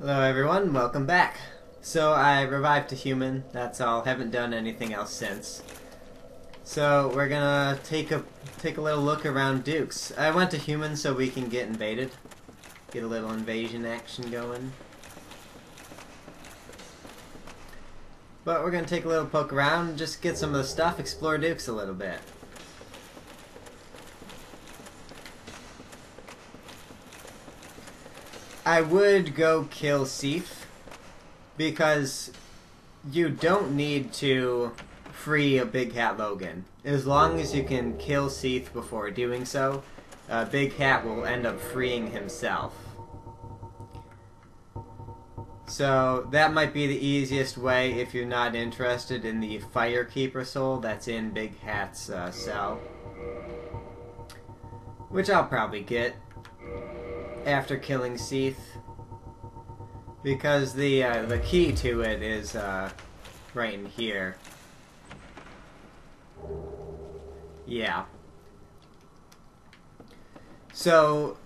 Hello everyone, welcome back. So I revived a human, that's all. Haven't done anything else since. So we're gonna take a take a little look around Dukes. I went to human so we can get invaded. Get a little invasion action going. But we're gonna take a little poke around, just get some of the stuff, explore Dukes a little bit. I would go kill Seath because you don't need to free a Big Hat Logan. As long as you can kill Seath before doing so, uh, Big Hat will end up freeing himself. So that might be the easiest way if you're not interested in the Firekeeper soul that's in Big Hat's uh, cell. Which I'll probably get after killing Seath. Because the uh, the key to it is uh, right in here. Yeah. So,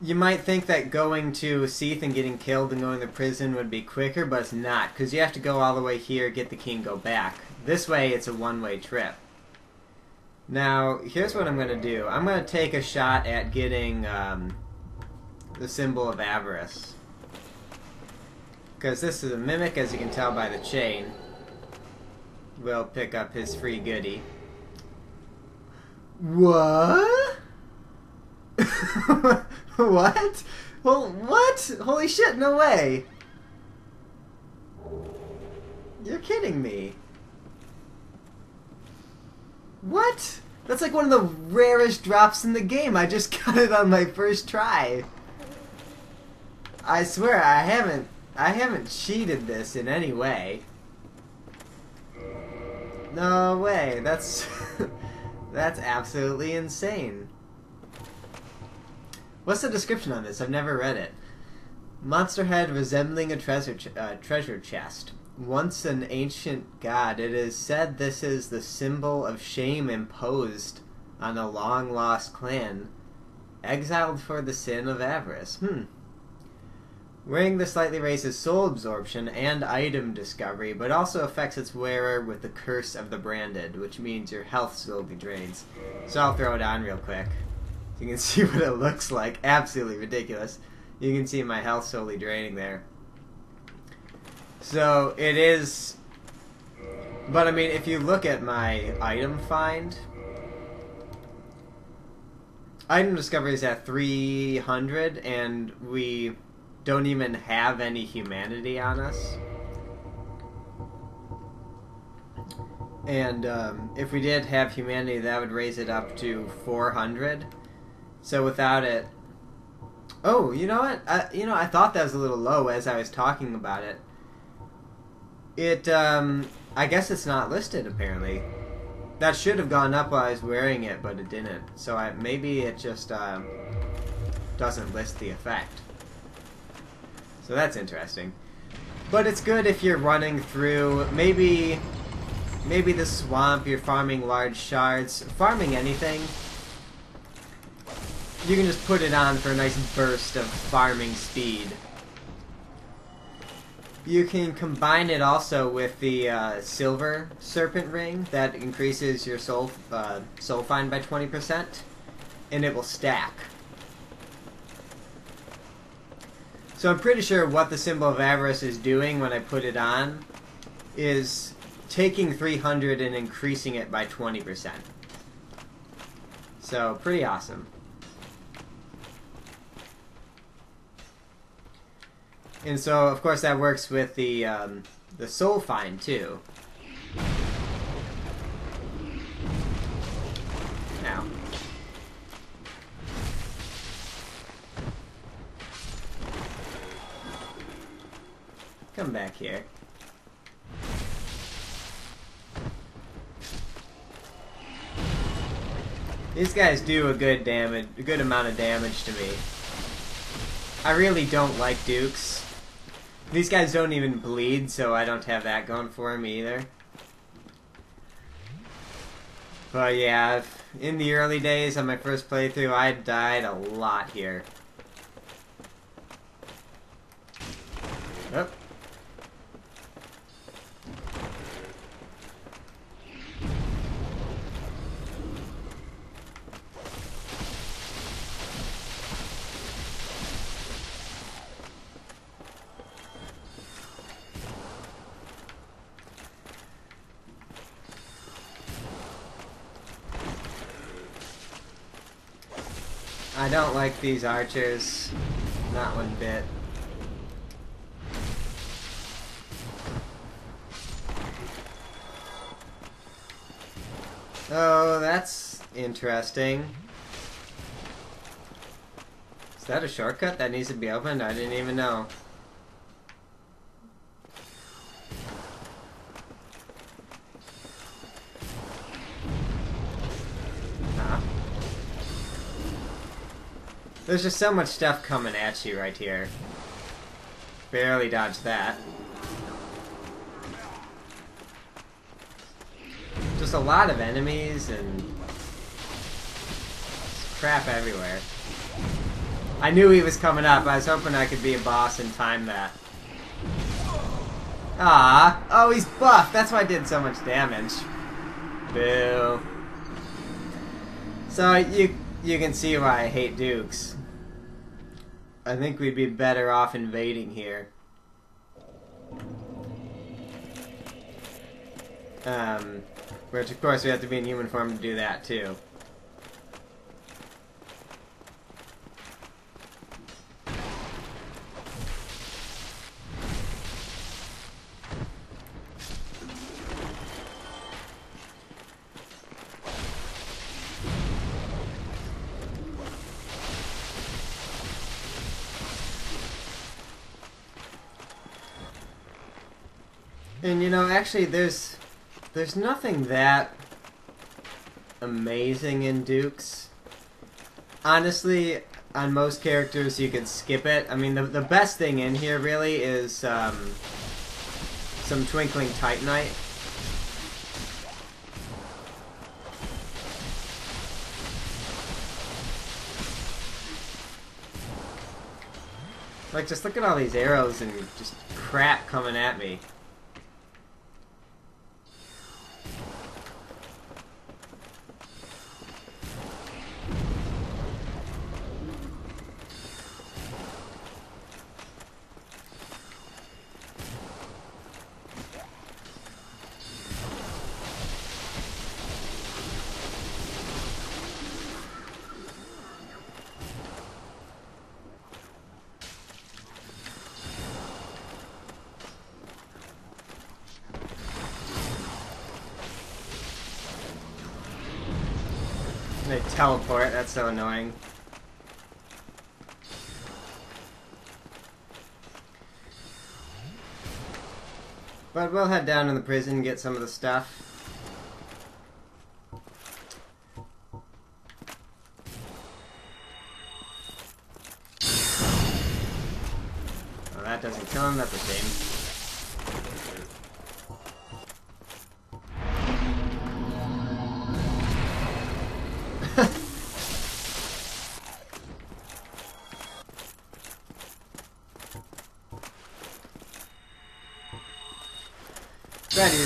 you might think that going to Seath and getting killed and going to prison would be quicker, but it's not, because you have to go all the way here, get the key, and go back. This way, it's a one-way trip. Now, here's what I'm going to do. I'm going to take a shot at getting um, the symbol of avarice. Because this is a mimic, as you can tell by the chain. We'll pick up his free goodie. What? what? Well, what? Holy shit, no way. You're kidding me. What? That's like one of the rarest drops in the game. I just got it on my first try. I swear I haven't I haven't cheated this in any way. No way. That's that's absolutely insane. What's the description on this? I've never read it. Monster head resembling a treasure ch uh, treasure chest. Once an ancient god, it is said this is the symbol of shame imposed on a long lost clan, exiled for the sin of avarice. Hmm. Wearing this slightly raises soul absorption and item discovery, but also affects its wearer with the curse of the branded, which means your health slowly drains. So I'll throw it on real quick. So you can see what it looks like. Absolutely ridiculous. You can see my health slowly draining there. So it is... But I mean, if you look at my item find... Item discovery is at 300, and we don't even have any humanity on us. And um, if we did have humanity, that would raise it up to 400. So without it... Oh, you know what? I, you know, I thought that was a little low as I was talking about it. It, um... I guess it's not listed, apparently. That should have gone up while I was wearing it, but it didn't. So I, maybe it just, um, doesn't list the effect. So that's interesting. But it's good if you're running through maybe maybe the swamp, you're farming large shards, farming anything. You can just put it on for a nice burst of farming speed. You can combine it also with the uh, silver serpent ring that increases your soul uh, soul find by 20%, and it will stack. So I'm pretty sure what the symbol of avarice is doing when I put it on is taking 300 and increasing it by 20%. So pretty awesome. And so, of course, that works with the um, the soul find too. Back here. These guys do a good damage, a good amount of damage to me. I really don't like Dukes. These guys don't even bleed, so I don't have that going for me either. But yeah, in the early days of my first playthrough, I died a lot here. I don't like these archers. Not one bit. Oh, that's interesting. Is that a shortcut that needs to be opened? I didn't even know. There's just so much stuff coming at you right here. Barely dodged that. Just a lot of enemies and crap everywhere. I knew he was coming up. I was hoping I could be a boss and time that. Ah, oh, he's buff. That's why I did so much damage. Boo. So you you can see why I hate dukes. I think we'd be better off invading here. Um, which of course we have to be in human form to do that too. And you know, actually, there's there's nothing that amazing in Dukes. Honestly, on most characters, you could skip it. I mean, the the best thing in here really is um, some Twinkling Titanite. Like, just look at all these arrows and just crap coming at me. Teleport, that's so annoying. But we'll head down to the prison and get some of the stuff.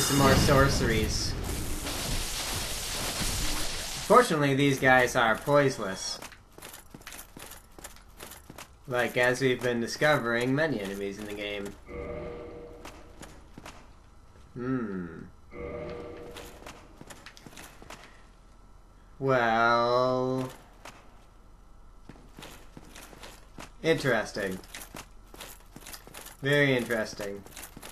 Some more sorceries. Fortunately, these guys are poiseless. Like, as we've been discovering, many enemies in the game. Hmm. Well... Interesting. Very interesting.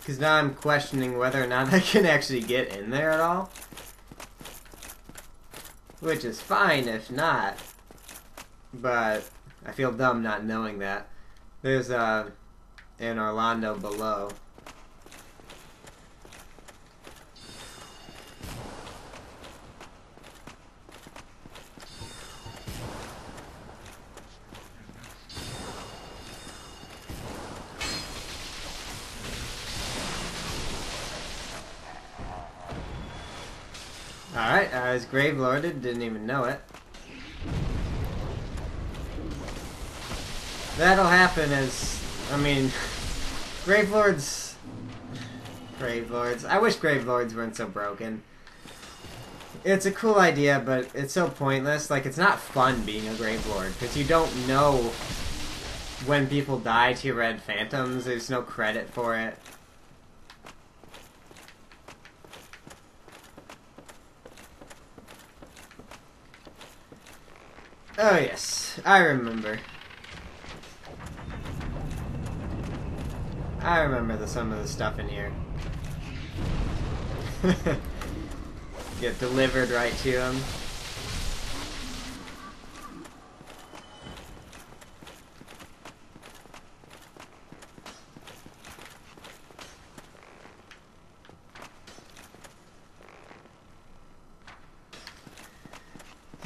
Because now I'm questioning whether or not I can actually get in there at all. Which is fine if not. But I feel dumb not knowing that. There's uh, an Orlando below. Alright, I was Grave Lorded, didn't even know it. That'll happen as, I mean, Grave Lords... Grave Lords. I wish Grave Lords weren't so broken. It's a cool idea, but it's so pointless. Like, it's not fun being a Grave Lord, because you don't know when people die to Red Phantoms. There's no credit for it. Oh yes, I remember. I remember the, some of the stuff in here. Get delivered right to him.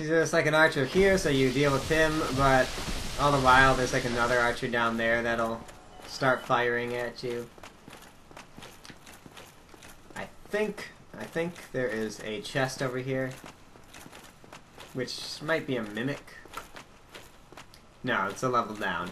There's like an archer here, so you deal with him, but all the while there's like another archer down there that'll start firing at you. I think, I think there is a chest over here, which might be a mimic. No, it's a level down.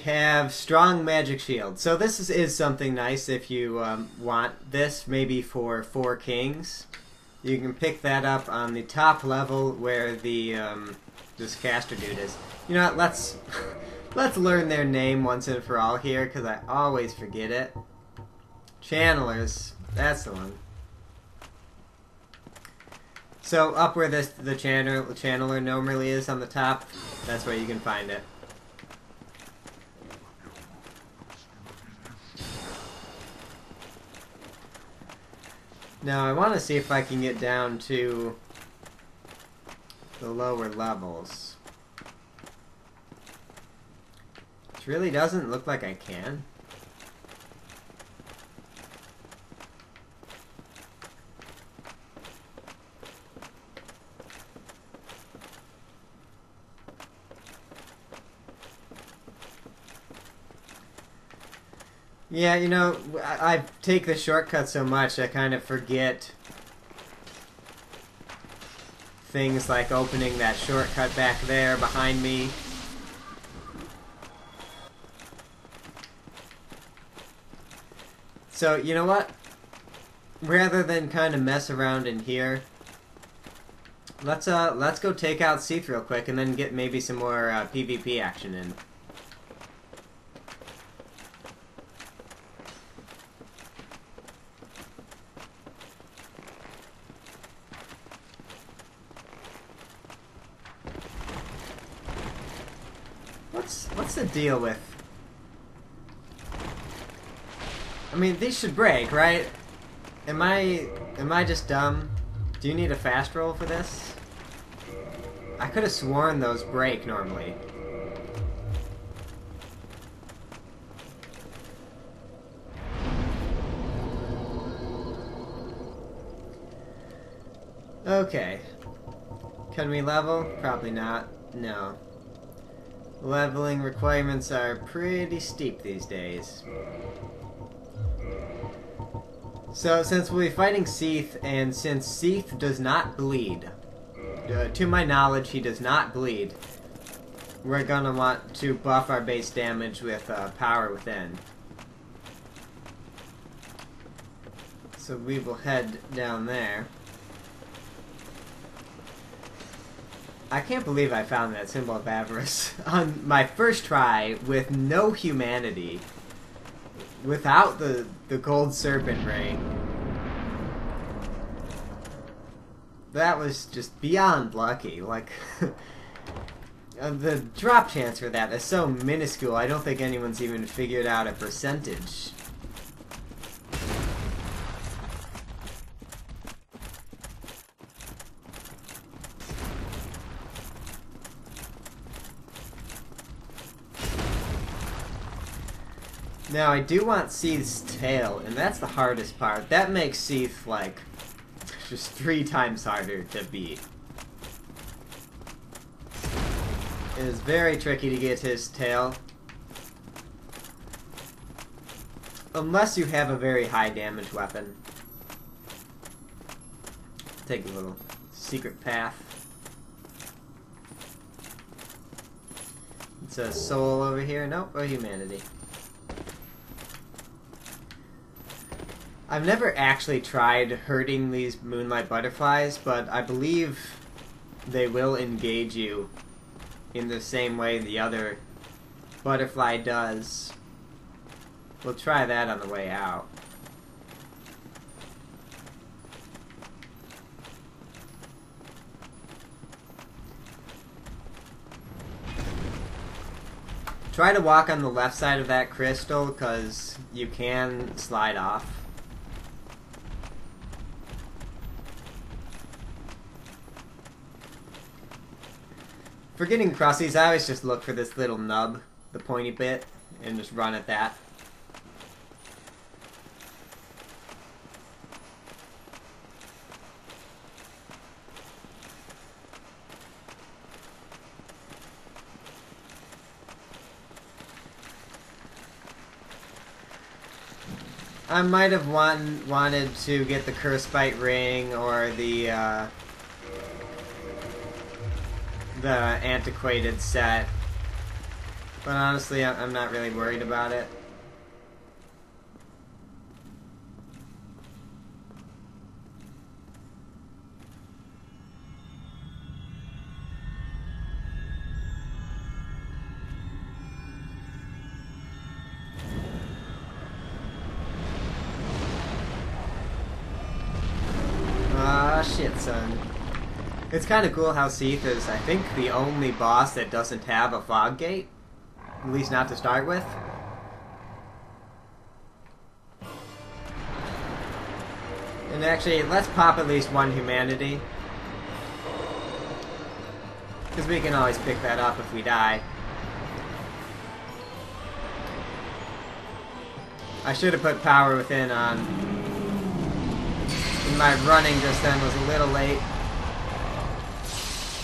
Have Strong Magic Shield. So this is, is something nice if you um, want this, maybe for four kings. You can pick that up on the top level where the um, this caster dude is. You know what, let's, let's learn their name once and for all here, because I always forget it. Channelers, that's the one. So up where this the channel, channeler normally is on the top, that's where you can find it. Now I want to see if I can get down to the lower levels. It really doesn't look like I can. Yeah, you know, I, I take the shortcut so much, I kind of forget things like opening that shortcut back there behind me. So, you know what? Rather than kind of mess around in here, let's uh let's go take out Seath real quick and then get maybe some more uh, PvP action in. What's what's the deal with? I mean, these should break, right? Am I am I just dumb? Do you need a fast roll for this? I could have sworn those break normally. Okay. Can we level? Probably not. No. Leveling requirements are pretty steep these days. So, since we'll be fighting Seath, and since Seath does not bleed, uh, to my knowledge, he does not bleed, we're gonna want to buff our base damage with uh, Power Within. So we will head down there. I can't believe I found that symbol of avarice on my first try with no humanity. Without the, the gold serpent ring. That was just beyond lucky. Like, uh, the drop chance for that is so minuscule, I don't think anyone's even figured out a percentage. Now, I do want Seath's tail, and that's the hardest part. That makes Seath, like, just three times harder to beat. It is very tricky to get his tail. Unless you have a very high damage weapon. Take a little secret path. It's a soul over here. Nope, or humanity. I've never actually tried hurting these moonlight butterflies, but I believe they will engage you in the same way the other butterfly does. We'll try that on the way out. Try to walk on the left side of that crystal, because you can slide off. For getting across these, I always just look for this little nub, the pointy bit, and just run at that. I might have want, wanted to get the Curse Bite Ring or the, uh, the antiquated set. But honestly, I'm not really worried about it. Ah, shit, son. It's kind of cool how Seath is, I think, the only boss that doesn't have a fog gate. At least not to start with. And actually, let's pop at least one humanity. Because we can always pick that up if we die. I should have put power within on. My running just then was a little late.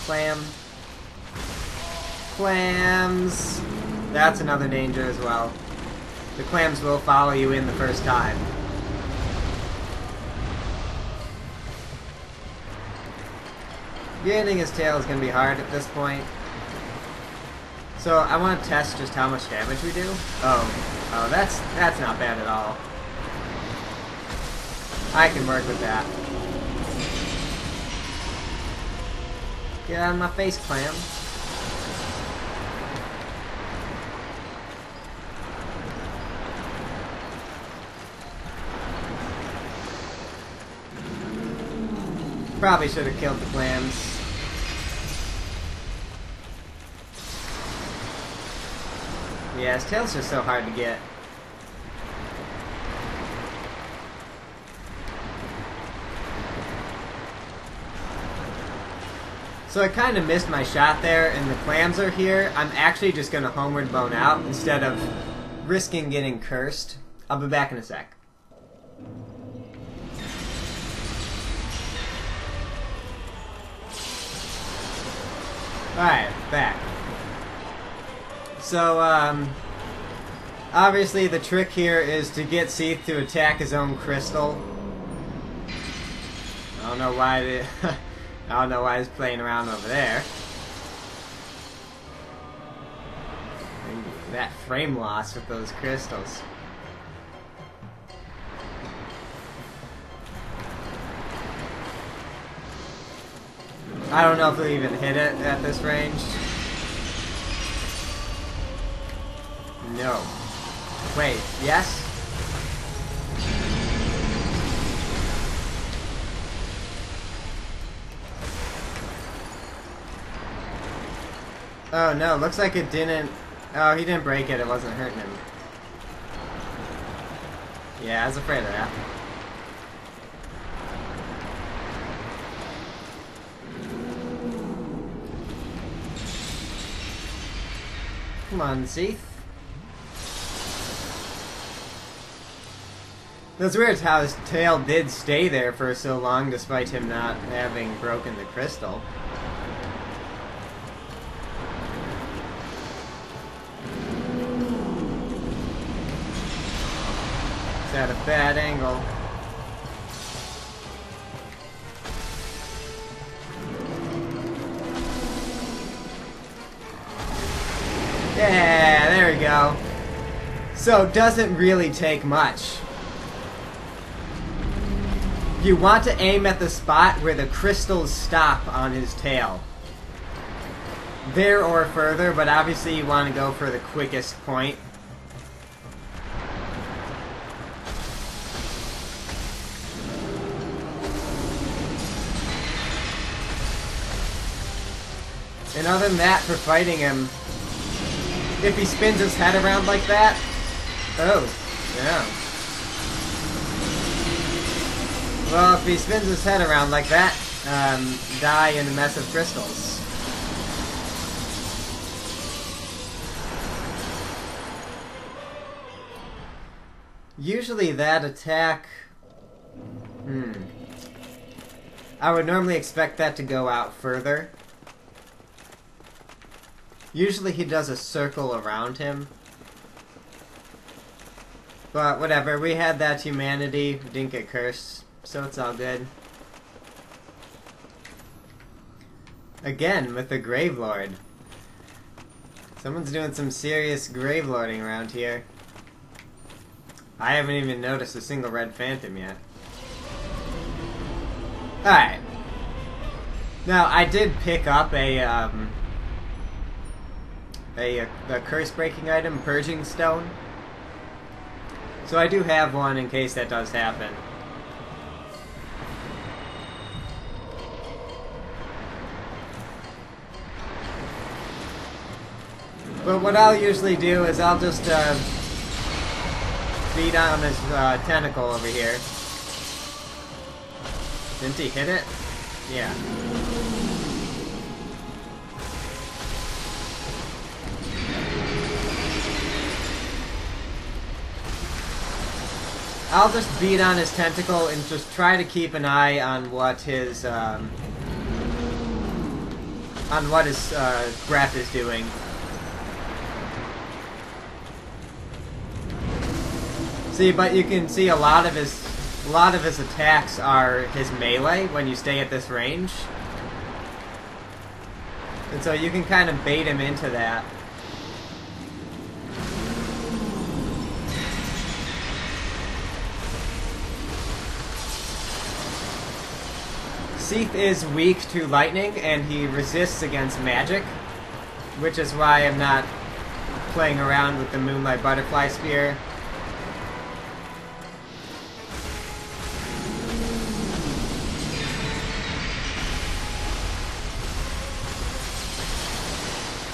Clam. Clams. That's another danger as well. The clams will follow you in the first time. Getting his tail is going to be hard at this point. So I want to test just how much damage we do. Oh, oh, that's that's not bad at all. I can work with that. Get out of my face, clam. Probably should have killed the clams. Yeah, his tail's just so hard to get. So I kind of missed my shot there, and the clams are here. I'm actually just going to homeward bone out instead of risking getting cursed. I'll be back in a sec. Alright, back. So, um, obviously the trick here is to get Seath to attack his own crystal. I don't know why the, I don't know why he's playing around over there. That frame loss with those crystals. I don't know if he'll even hit it at this range. No. Wait, yes? Oh no, looks like it didn't... Oh, he didn't break it, it wasn't hurting him. Yeah, I was afraid of that. Come on, Seath. That's weird how his tail did stay there for so long despite him not having broken the crystal. Bad angle. Yeah, there we go. So, doesn't really take much. You want to aim at the spot where the crystals stop on his tail. There or further, but obviously you want to go for the quickest point. And other than that, for fighting him, if he spins his head around like that, oh, yeah. Well, if he spins his head around like that, um, die in a mess of crystals. Usually that attack... Hmm. I would normally expect that to go out further. Usually he does a circle around him. But whatever, we had that humanity, we didn't get cursed, so it's all good. Again, with the Grave Lord. Someone's doing some serious Grave Lording around here. I haven't even noticed a single red phantom yet. Alright. Now, I did pick up a, um, a, a, curse-breaking item, Purging Stone. So I do have one in case that does happen. But what I'll usually do is I'll just uh, beat on his uh, tentacle over here. Didn't he hit it? Yeah. I'll just beat on his tentacle and just try to keep an eye on what his um, on what his uh, breath is doing. See, but you can see a lot of his a lot of his attacks are his melee when you stay at this range. And so you can kind of bait him into that. Seath is weak to lightning, and he resists against magic, which is why I'm not playing around with the Moonlight Butterfly Spear.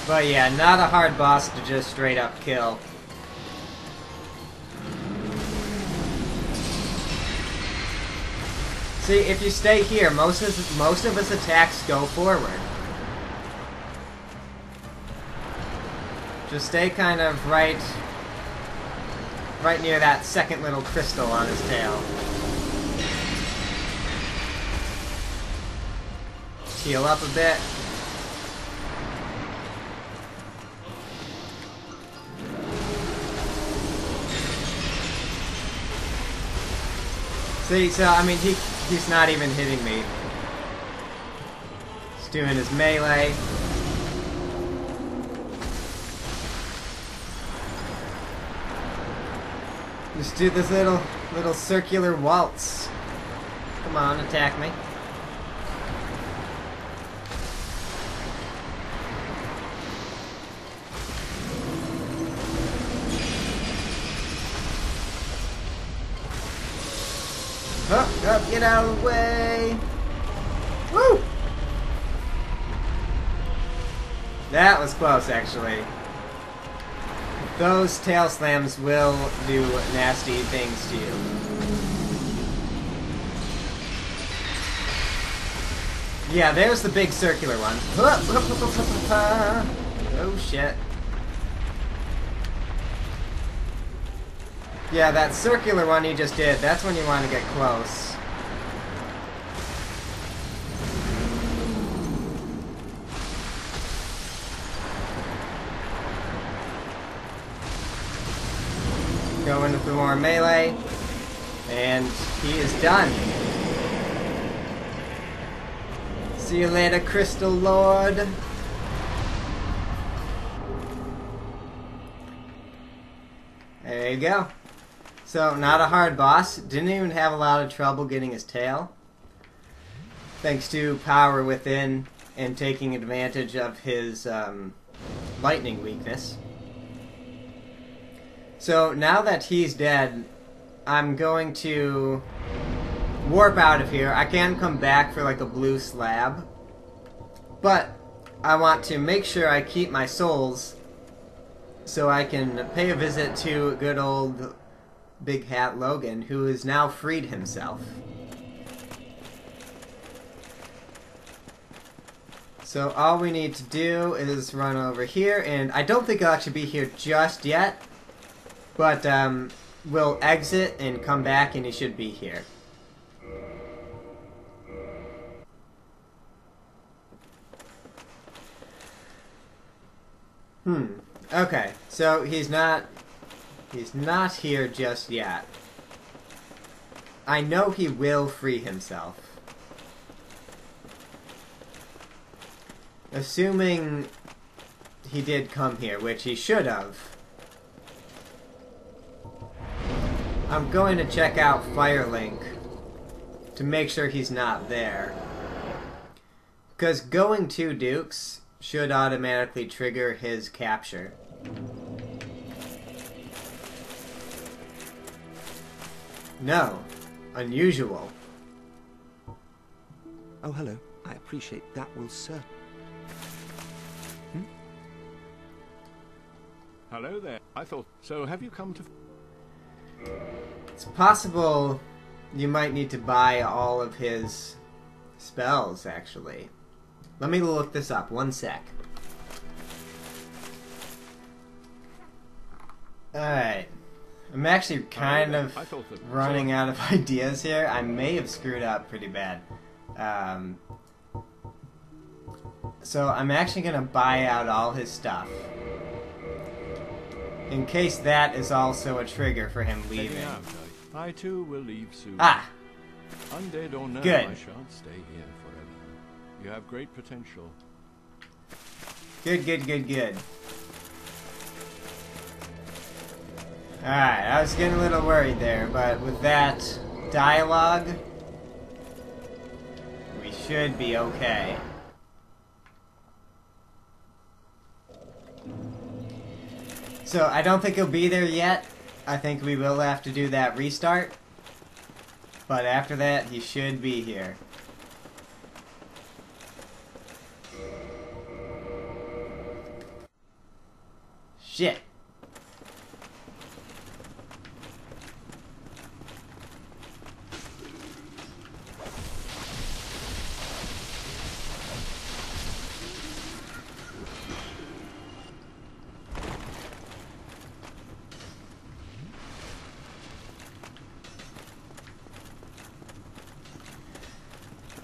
But yeah, not a hard boss to just straight up kill. See, if you stay here, most of most of his attacks go forward. Just stay kind of right, right near that second little crystal on his tail. Heal up a bit. See, so, I mean, he He's not even hitting me. He's doing his melee. Just do this little, little circular waltz. Come on, attack me. Get out of the way. Woo! That was close, actually. Those tail slams will do nasty things to you. Yeah, there's the big circular one. Oh shit. Yeah, that circular one you just did, that's when you want to get close. More melee, and he is done. See you later, Crystal Lord. There you go. So, not a hard boss. Didn't even have a lot of trouble getting his tail. Thanks to power within and taking advantage of his um, lightning weakness. So, now that he's dead, I'm going to warp out of here. I can come back for like a blue slab. But I want to make sure I keep my souls so I can pay a visit to good old Big Hat Logan, who has now freed himself. So all we need to do is run over here, and I don't think I'll actually be here just yet, but um, we'll exit and come back and he should be here. Hmm. Okay, so he's not he's not here just yet. I know he will free himself. Assuming he did come here, which he should have. I'm going to check out Firelink to make sure he's not there. Because going to Duke's should automatically trigger his capture. No. Unusual. Oh, hello. I appreciate that will serve. Hmm? Hello there. I thought, so have you come to... It's possible you might need to buy all of his spells, actually. Let me look this up. One sec. Alright. I'm actually kind of running out of ideas here. I may have screwed up pretty bad. Um, so I'm actually going to buy out all his stuff. In case that is also a trigger for him leaving. I too will leave soon. Ah! Undead or no, Good. I shan't stay here forever. You have great potential. Good, good, good, good. Alright, I was getting a little worried there, but with that dialogue, we should be okay. So, I don't think he'll be there yet. I think we will have to do that restart. But after that, he should be here. Shit.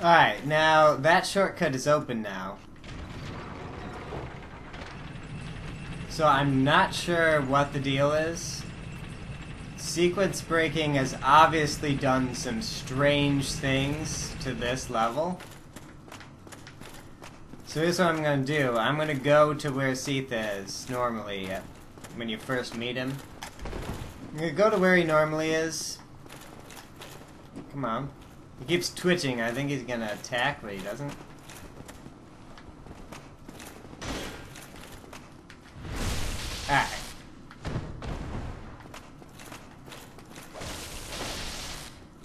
Alright, now that shortcut is open now. So I'm not sure what the deal is. Sequence breaking has obviously done some strange things to this level. So here's what I'm gonna do. I'm gonna go to where Seath is, normally, uh, when you first meet him. I'm gonna go to where he normally is. Come on. He keeps twitching. I think he's gonna attack, but he doesn't. Alright.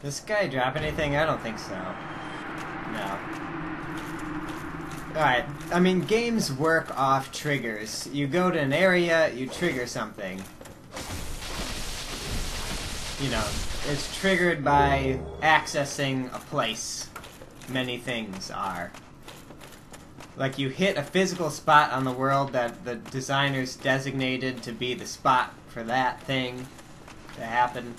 This guy drop anything? I don't think so. No. Alright, I mean, games work off triggers. You go to an area, you trigger something. You know, it's triggered by accessing a place. Many things are. Like you hit a physical spot on the world that the designers designated to be the spot for that thing to happen.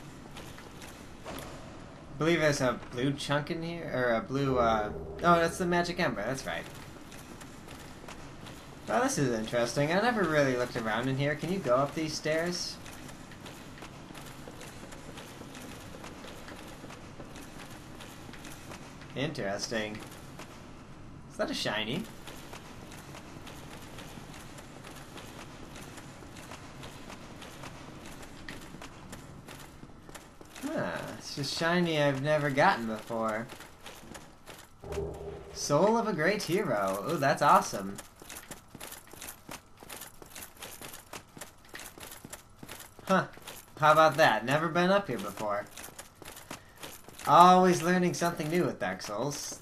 I believe there's a blue chunk in here, or a blue, uh... Oh, that's the magic ember, that's right. Well, this is interesting. I never really looked around in here. Can you go up these stairs? Interesting. Is that a shiny? Huh, It's just shiny I've never gotten before. Soul of a Great Hero. Oh, that's awesome. Huh. How about that? Never been up here before. Always learning something new with Dark Souls.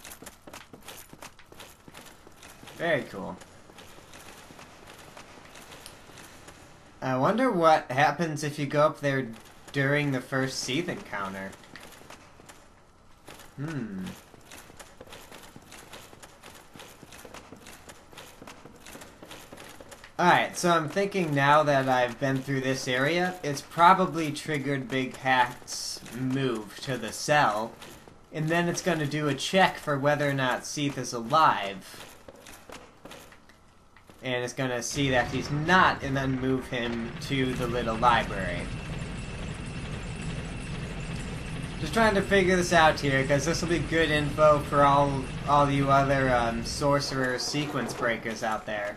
Very cool. I wonder what happens if you go up there during the first Seath encounter. Hmm. Alright, so I'm thinking now that I've been through this area, it's probably triggered Big Hat's move to the cell, and then it's going to do a check for whether or not Seath is alive. And it's going to see that he's not, and then move him to the little library. Just trying to figure this out here, because this will be good info for all all you other um, sorcerer sequence breakers out there.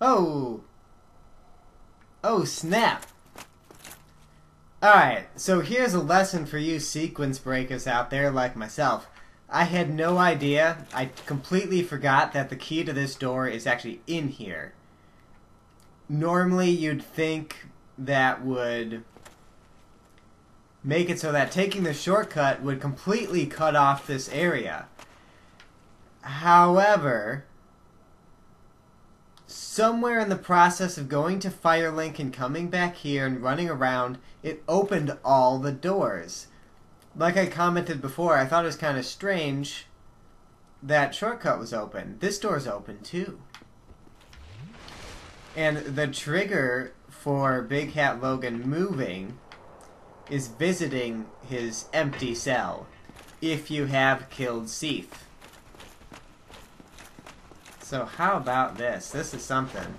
Oh! Oh, snap! Alright, so here's a lesson for you sequence breakers out there like myself. I had no idea, I completely forgot that the key to this door is actually in here. Normally you'd think that would make it so that taking the shortcut would completely cut off this area. However, somewhere in the process of going to Firelink and coming back here and running around, it opened all the doors. Like I commented before, I thought it was kind of strange that shortcut was open. This door's open too. And the trigger for Big Hat Logan moving is visiting his empty cell if you have killed Seath. So how about this? This is something.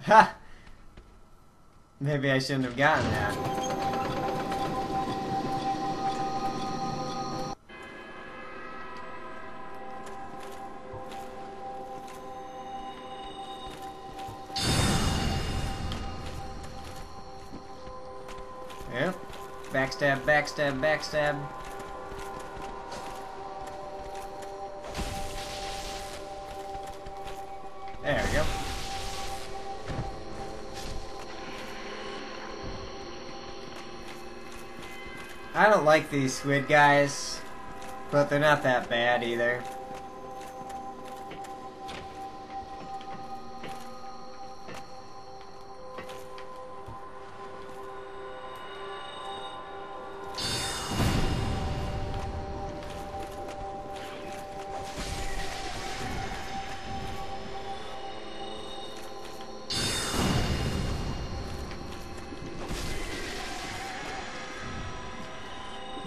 Ha! Maybe I shouldn't have gotten that. Backstab, backstab. There we go. I don't like these squid guys, but they're not that bad either.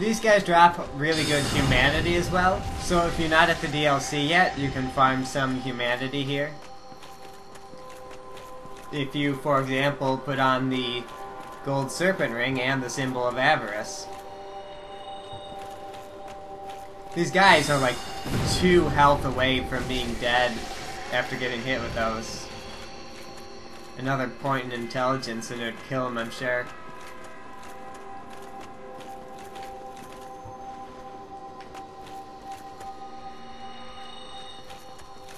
These guys drop really good humanity as well, so if you're not at the DLC yet, you can farm some humanity here. If you, for example, put on the gold serpent ring and the symbol of avarice. These guys are like two health away from being dead after getting hit with those. Another point in intelligence and it would kill them, I'm sure.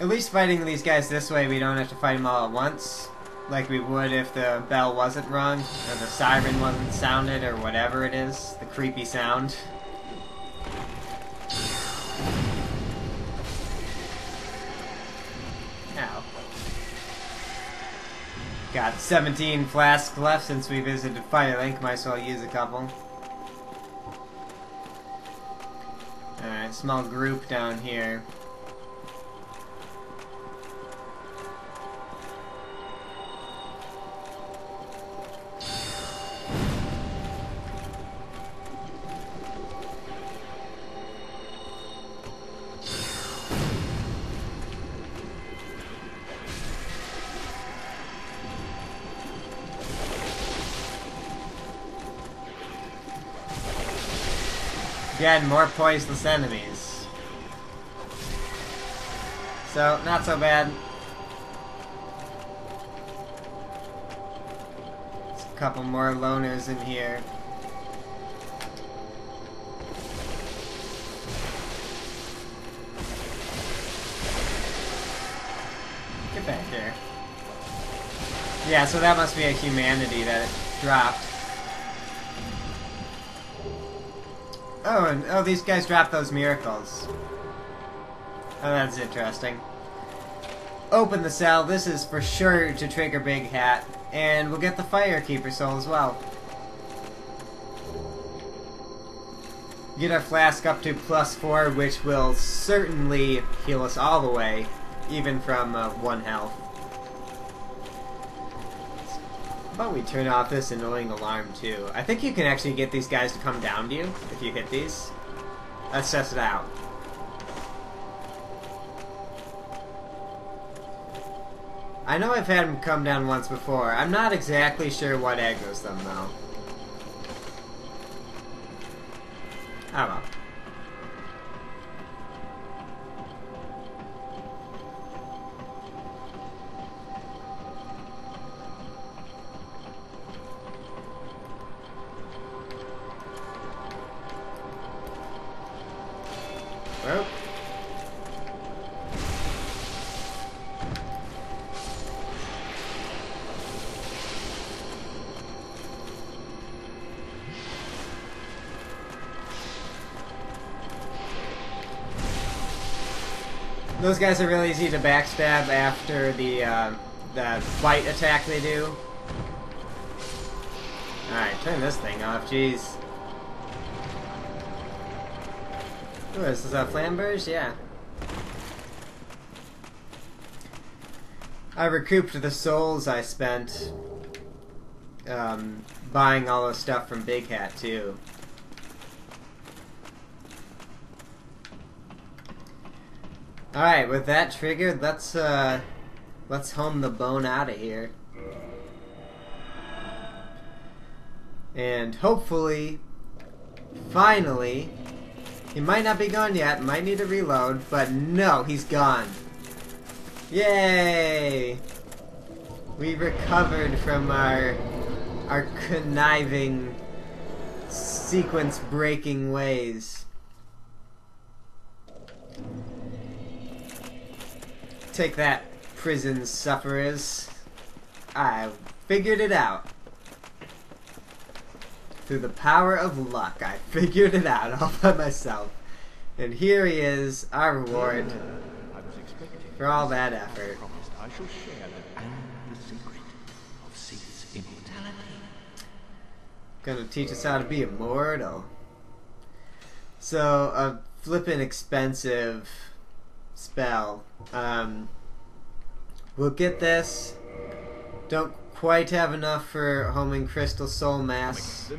At least fighting these guys this way, we don't have to fight them all at once. Like we would if the bell wasn't rung, or the siren wasn't sounded, or whatever it is. The creepy sound. Ow. Got 17 flasks left since we visited Firelink, might as well use a couple. Alright, small group down here. Again, more poisonous enemies. So, not so bad. There's a couple more loners in here. Get back here. Yeah, so that must be a humanity that dropped. Oh, and oh, these guys drop those miracles. Oh, that's interesting. Open the cell. This is for sure to trigger Big Hat, and we'll get the Firekeeper soul as well. Get our flask up to plus four, which will certainly heal us all the way, even from uh, one health. How about we turn off this annoying alarm too? I think you can actually get these guys to come down to you if you hit these. Let's test it out. I know I've had them come down once before. I'm not exactly sure what aggroes them though. Oh well. Well. Guys are really easy to backstab after the uh, the bite attack they do. Alright, turn this thing off, jeez. Ooh, this is a flamberge? Yeah. I recouped the souls I spent um, buying all the stuff from Big Hat, too. Alright, with that triggered, let's, uh, let's home the bone out of here. And hopefully, finally, he might not be gone yet, might need to reload, but no, he's gone. Yay! We recovered from our our conniving sequence breaking ways. Take that, prison sufferers. I figured it out. Through the power of luck, I figured it out all by myself. And here he is, our reward for all that effort. I shall share the secret of immortality. Gonna teach us how to be immortal. So, a flippin' expensive spell. Um, we'll get this. Don't quite have enough for homing crystal soul mass.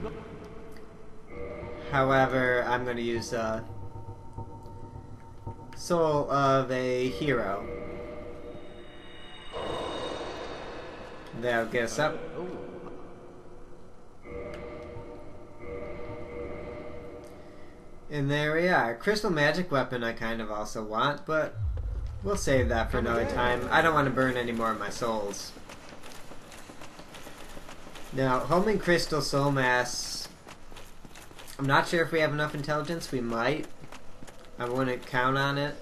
However, I'm gonna use uh, soul of a hero. That'll get us up. And there we are. Crystal magic weapon I kind of also want, but we'll save that for another time. I don't want to burn any more of my souls. Now, homing crystal soul mass. I'm not sure if we have enough intelligence. We might. I wouldn't count on it.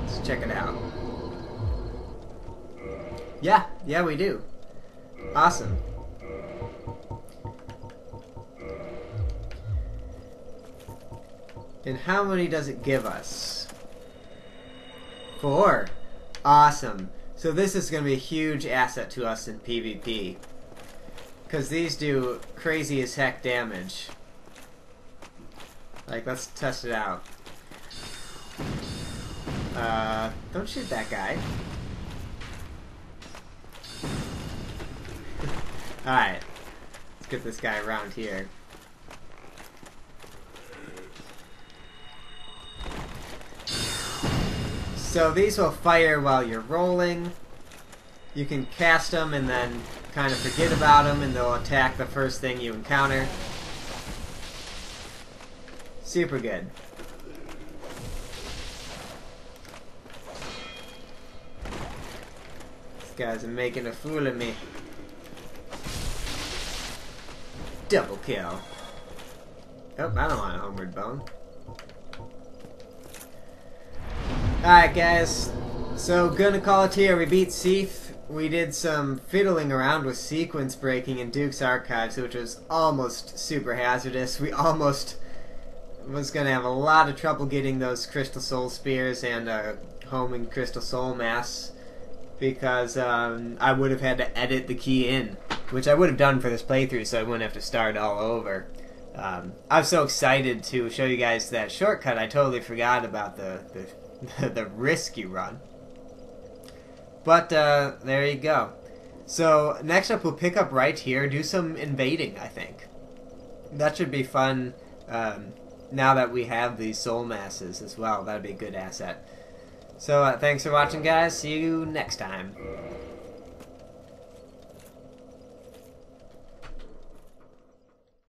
Let's check it out. Yeah, yeah, we do. Awesome. And how many does it give us? Four. Awesome. So this is going to be a huge asset to us in PvP. Because these do crazy as heck damage. Like, let's test it out. Uh, don't shoot that guy. Alright. Let's get this guy around here. So these will fire while you're rolling. You can cast them and then kind of forget about them and they'll attack the first thing you encounter. Super good. These guys are making a fool of me. Double kill. Oh, I don't want a homeward bone. Alright guys, so gonna call it here. We beat Seath. We did some fiddling around with sequence breaking in Duke's Archives, which was almost super hazardous. We almost was gonna have a lot of trouble getting those Crystal Soul Spears and uh, homing Crystal Soul Mass because um, I would have had to edit the key in, which I would have done for this playthrough so I wouldn't have to start all over. Um, I'm so excited to show you guys that shortcut, I totally forgot about the, the, the risk you run. But uh, there you go. So next up, we'll pick up right here, do some invading. I think that should be fun. Um, now that we have these soul masses as well, that'd be a good asset. So uh, thanks for watching, guys. See you next time.